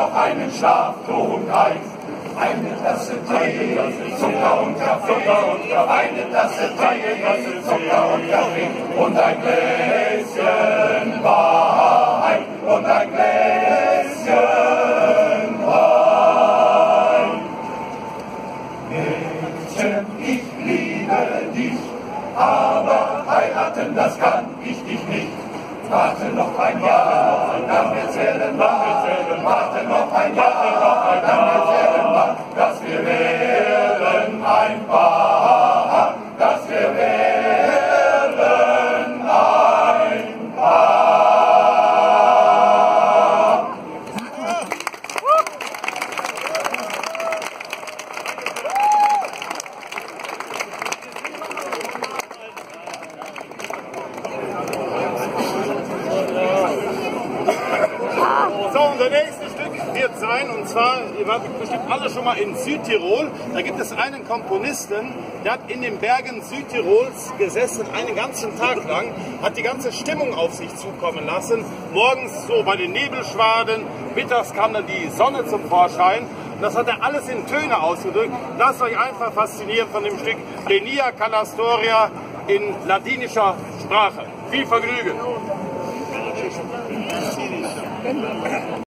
noch einen Schlaftrunk ein. Eine Tasse Tee, Zucker und Kaffee, eine Tasse Tee, Zucker und Kaffee und ein Gläschen Wein und ein Gläschen Wein. Mädchen, ich liebe dich, aber heiraten, das kann ich dich nicht. Warte noch ein Jahr, dann zählen mal. Warte noch ein Jahr, unser nächstes Stück wird sein, und zwar, ihr wart bestimmt alle schon mal in Südtirol. Da gibt es einen Komponisten, der hat in den Bergen Südtirols gesessen, einen ganzen Tag lang, hat die ganze Stimmung auf sich zukommen lassen. Morgens so bei den Nebelschwaden, mittags kam dann die Sonne zum Vorschein. Das hat er alles in Töne ausgedrückt. Lasst euch einfach faszinieren von dem Stück Denia Calastoria in ladinischer Sprache. Viel Vergnügen!